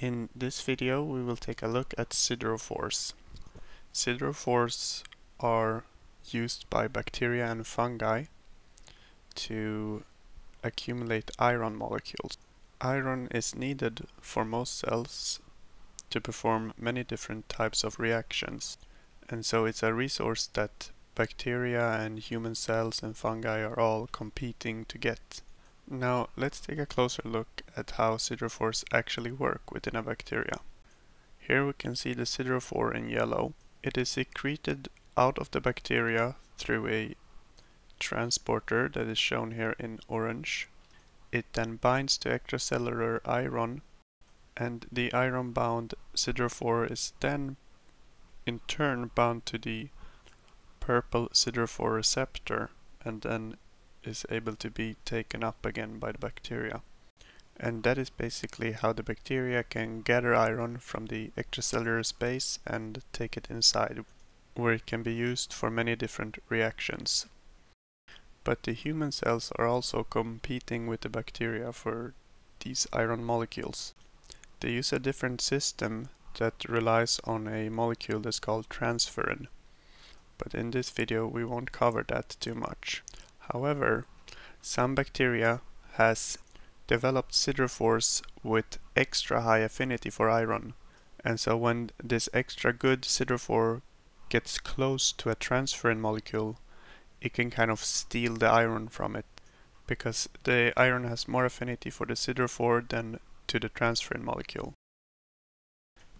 In this video we will take a look at siderophores. Siderophores are used by bacteria and fungi to accumulate iron molecules. Iron is needed for most cells to perform many different types of reactions and so it's a resource that bacteria and human cells and fungi are all competing to get. Now let's take a closer look at how siderophores actually work within a bacteria. Here we can see the siderophore in yellow. It is secreted out of the bacteria through a transporter that is shown here in orange. It then binds to extracellular iron and the iron bound siderophore is then in turn bound to the purple siderophore receptor and then is able to be taken up again by the bacteria. And that is basically how the bacteria can gather iron from the extracellular space and take it inside, where it can be used for many different reactions. But the human cells are also competing with the bacteria for these iron molecules. They use a different system that relies on a molecule that's called transferrin. But in this video we won't cover that too much. However, some bacteria has developed siderophores with extra high affinity for iron. And so when this extra good siderophore gets close to a transferrin molecule, it can kind of steal the iron from it because the iron has more affinity for the siderophore than to the transferrin molecule.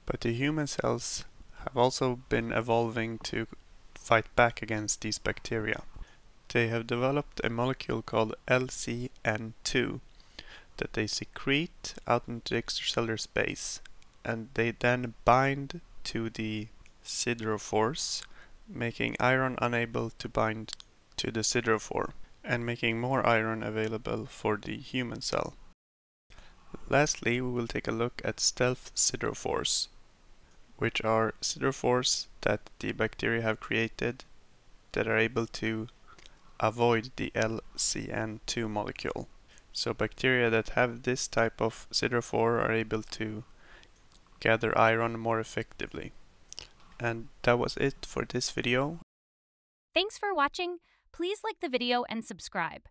But the human cells have also been evolving to fight back against these bacteria they have developed a molecule called LCN2 that they secrete out into the extracellular space and they then bind to the siderophores making iron unable to bind to the siderophore and making more iron available for the human cell. Lastly, we will take a look at stealth siderophores, which are siderophores that the bacteria have created that are able to avoid the LCN2 molecule. So bacteria that have this type of siderophore are able to gather iron more effectively. And that was it for this video. Thanks for watching. Please like the video and subscribe.